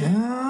child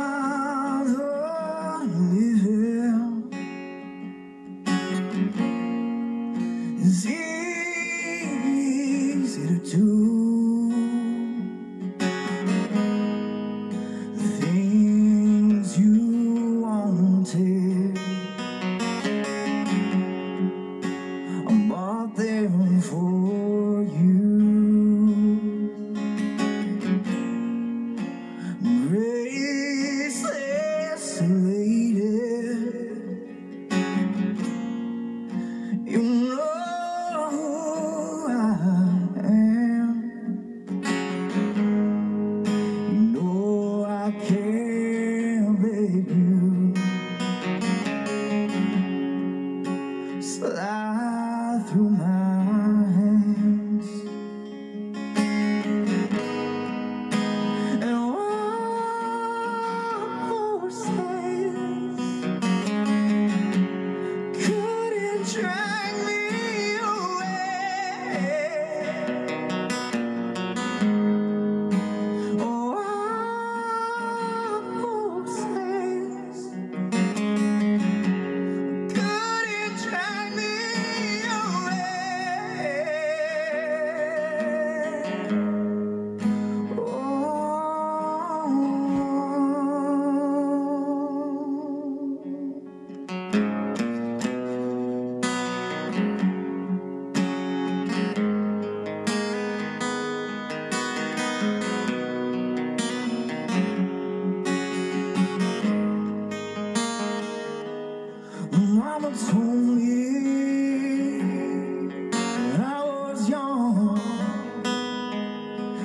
I was young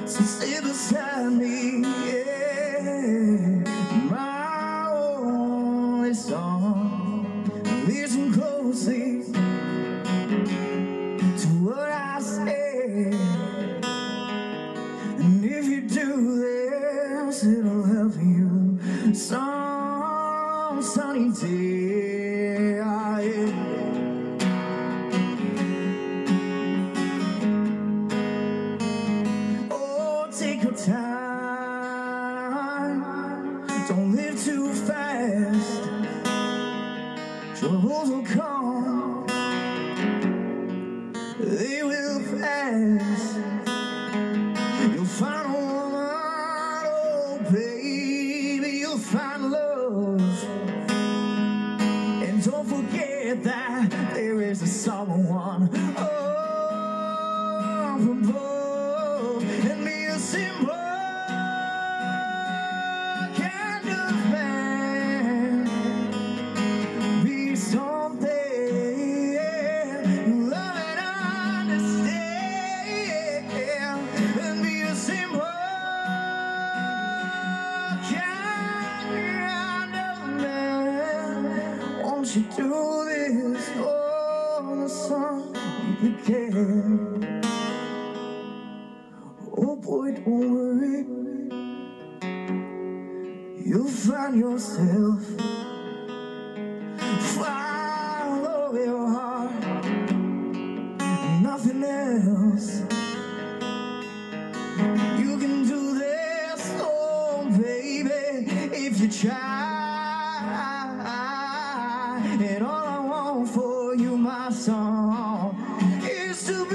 to stay beside me, yeah. My only song, listen closely to what I say, and if you do this, it'll help you some sunny day. Ah. Oh, time. Don't live too fast. Troubles will come. They will pass. Up above and be a simple kind of man. Be something love and understand, and be a simple kind of man. Won't you do this for the son Boy, don't worry. You'll find yourself. Follow your heart. Nothing else. You can do this, oh baby, if you try. And all I want for you, my song, is to be